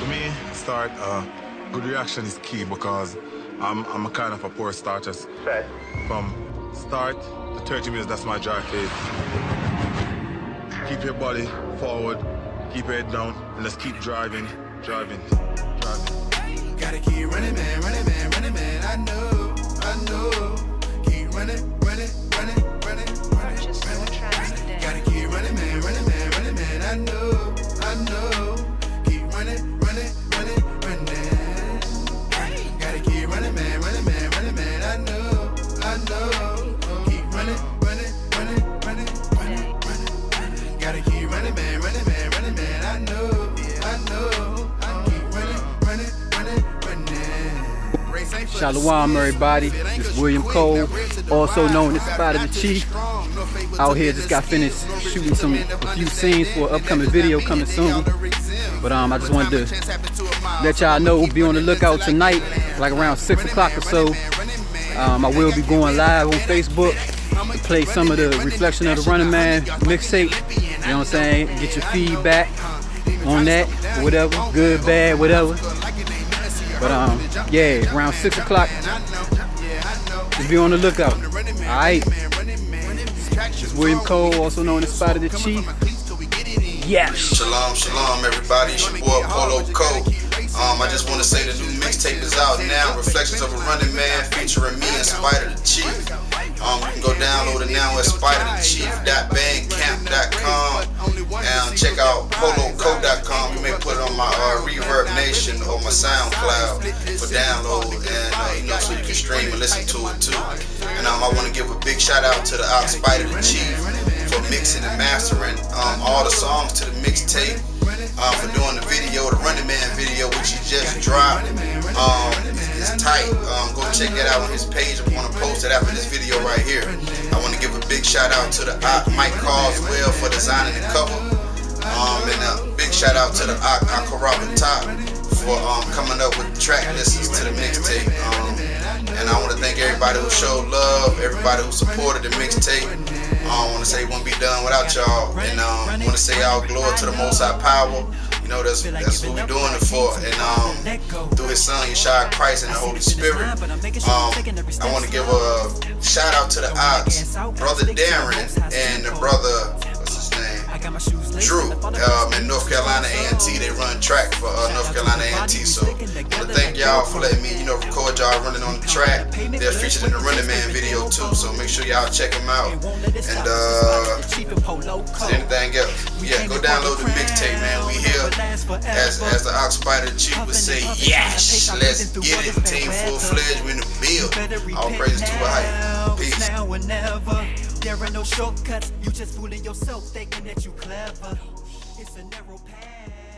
To me, start, uh, good reaction is key because I'm, I'm a kind of a poor starter. Set. From start to 30 minutes, that's my drive phase. Keep your body forward, keep your head down, and let's keep driving, driving, driving. Gotta keep running, man, running, man. Shalom, everybody. This is William Cole, also known as Spyder Da Chieff. Out here, just got finished shooting some a few scenes for an upcoming video coming soon. But um, I just wanted to let y'all know, be on the lookout tonight, like around six o'clock or so. Um, I will be going live on Facebook to play some of the Reflection of the Running Man mixtape. You know what I'm saying? Get your feedback on that, whatever, good, bad, whatever. But um, yeah, around six o'clock. Just be on the lookout. All right. It's William Cole, also known as Spyder Da Chieff. Yes. Shalom, shalom, everybody. It's your boy Poloh Co. Um, I just want to say the new mixtape is out now. Reflections of a Running Man featuring me and Spyder Da Chieff. Um, you can go download it now at spyderdachieff.bandcamp.com for download and uh, you know so you can stream and listen to it too. And um, I want to give a big shout out to the uh, Spyder Da Chieff for mixing and mastering um, all the songs to the mixtape, uh, for doing the video, the Running Man video, which he just dropped. Um, it's tight. Um, go check that out on his page. I'm gonna post it after this video right here. I want to give a big shout out to the uh, Mike Carswell for designing the cover. Um, and a big shout out to the Akaraba Top for um, coming up with track listings to the mixtape. Um, and I want to thank everybody who showed love, everybody who supported the mixtape. I want to say it wouldn't be done without y'all. And um, I want to say all glory to the Most High Power. You know, that's that's what we're doing it for. And um, through His Son, Yeshua Christ and the Holy Spirit. Um, I want to give a shout out to the Ox, Brother Darren, and the brother, what's his name? Drew, um, in North Carolina A&T. They run track for uh, North Carolina A&T. So I want to thank y'all for letting me, you know, record y'all running on the track. They're featured in the Running Man video too. So make sure y'all check them out. And uh, anything else? Yeah, go download the mixtape, man. We here, as as the Ox Spyder Chieff would say, yes, let's get it. Team full fledged, we in the build. All praises to our Peace. Now and never. There are no shortcuts. You just fooling yourself, thinking that you clever. It's a narrow path.